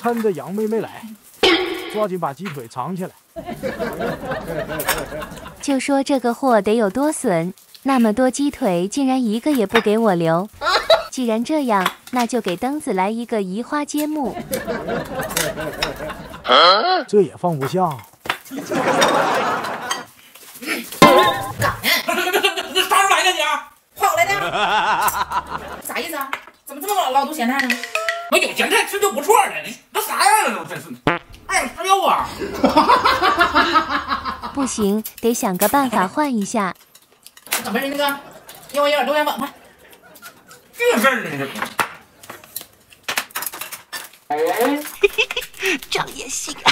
趁着杨妹妹来，抓紧把鸡腿藏起来。就说这个货得有多损，那么多鸡腿竟然一个也不给我留。既然这样，那就给灯子来一个移花接木。这也放不下。干呢？这啥时候来的你？跑来的？啥意思啊？怎么这么老多咸菜呢？我有咸菜吃就不错了，啥样了？这真是，哎呀，吃肉啊！不行，得想个办法换一下。怎么的，那个？给我一点东西稳快。这事儿呢？这 也行。没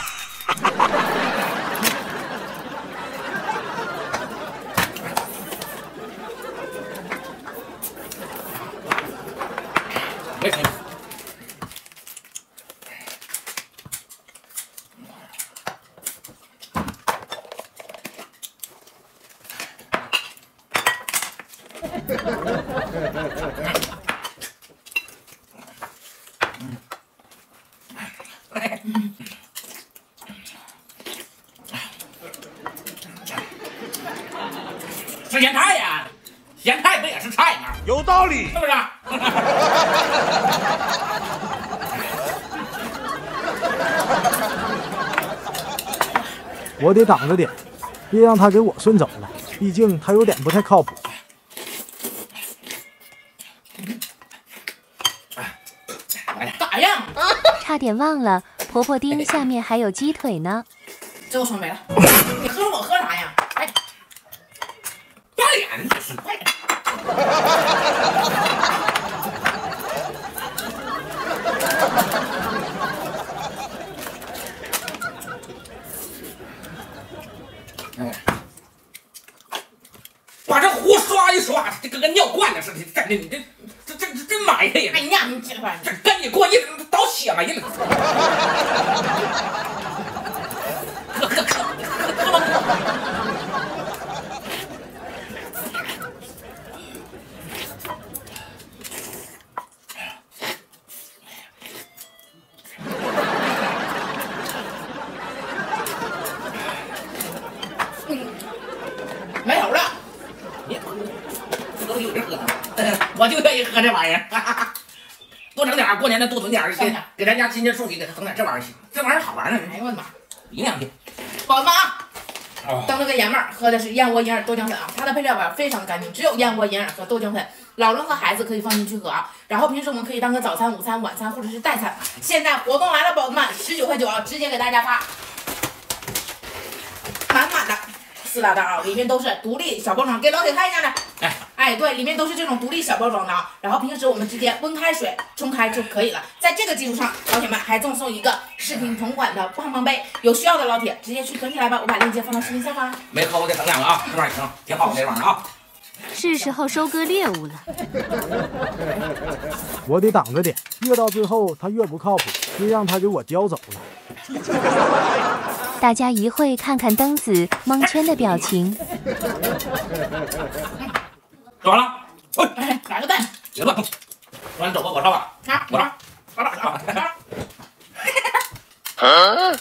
吃咸菜呀，咸菜不也是菜吗？有道理是不是？我得挡着点，别让他给我顺走了。毕竟他有点不太靠谱。干啥呀？差点忘了，婆婆丁下面还有鸡腿呢。这我说没了。你喝我喝啥呀？哎，不要脸，这是快点！哎，把这壶刷一刷，这跟个尿罐子似的，真的，你这哎呀，你这玩意这跟你过日子倒血霉了。喝喝喝喝喝吧！没头了。你这都有人喝，我就愿意喝这玩意儿。多整点儿，过年的多囤点儿，给给咱家亲戚送礼，给他整点这玩意儿行。这玩意儿好玩呢，哎呦我的妈！一两斤。宝子们啊，哦，灯子跟爷们儿喝的是燕窝银耳豆浆粉啊，它的配料表非常的干净，只有燕窝银耳和豆浆粉，老人和孩子可以放心去喝啊。然后平时我们可以当个早餐、午餐、晚餐或者是代餐。现在活动来了，宝子们，十九块九啊，直接给大家发满满的四大袋啊，里面都是独立小包装，给老铁看一下来。哎哎，对，里面都是这种独立小包装的啊。然后平时我们直接温开水冲开就可以了。在这个基础上，老铁们还赠送一个视频同款的棒棒杯，有需要的老铁直接去囤起来吧。我把链接放到视频下方。没喝过的等两个啊，这玩意儿行，挺好这玩意儿啊。是时候收割猎物了。我得挡着点，越到最后他越不靠谱，别让他给我叼走了。大家一会看看灯子蒙圈的表情。说完了，哎，哎，来个蛋，别乱动，吃完走吧，我上吧，啊，我上。啊啊啊！